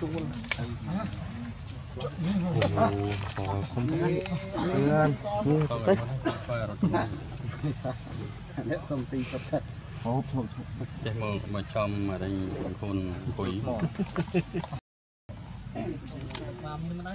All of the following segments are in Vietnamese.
ជួលអូខំទៅនេះទៅអ្នកសំទីសុខចិត្តអូធុកចេះមកមកចំអរិញខ្លួនអង្គុយមកតាមមិនដៃ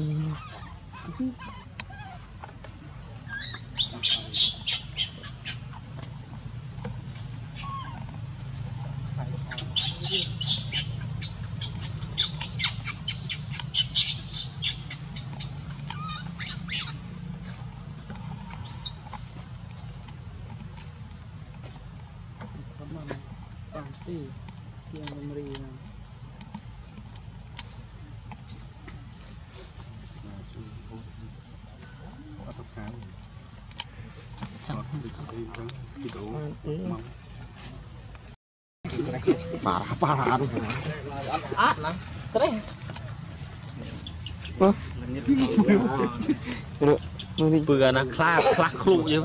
Mama, pang 3 yang memberi parah parah ah keren Hah? Ini beranak kelas, kelas kluk ya.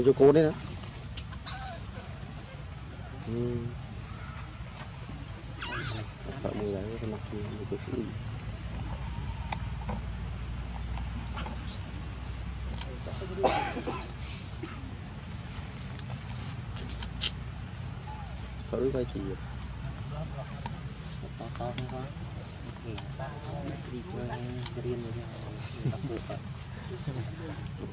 làm cho cô đấy đó ừ. sợ mùi đấy cái mặt thì gì. Baru baca ya. to to không có đi qua riêng rồi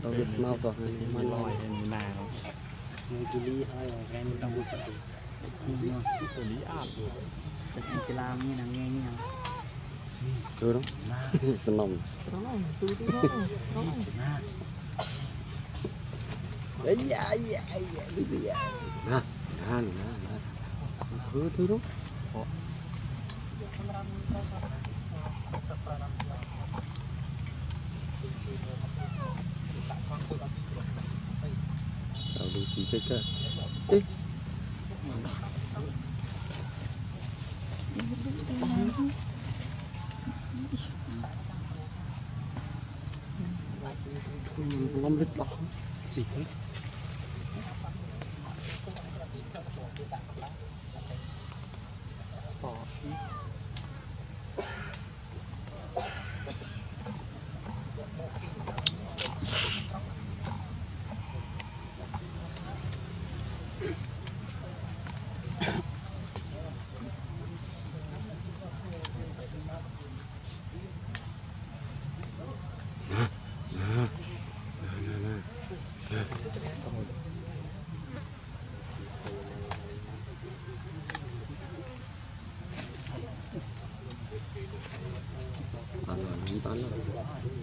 Tao biết mau này mà lòi. nào người chỉ đi thôi rồi mình trong rồi nhưng mà xử lý áp rồi cái chỉ làm như nào nghe như nào Chưa đúng. Senang. Ấy da ấy da ấy da cái gì vậy? Nè, nè, nè, nè. Cứ thứ đúng. Tao đi xí cái cơ. Ê. Lom lít đó. gì thế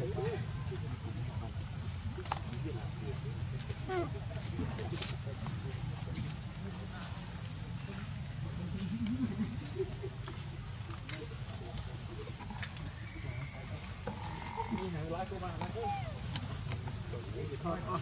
Đó.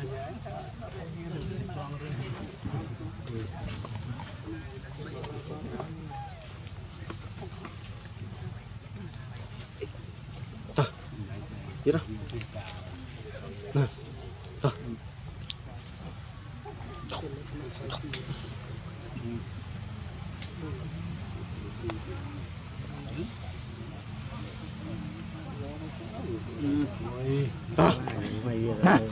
Đó. không đó, rồi.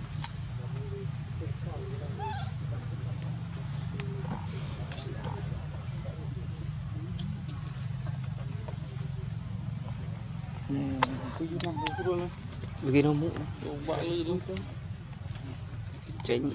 Begini mu. Tránh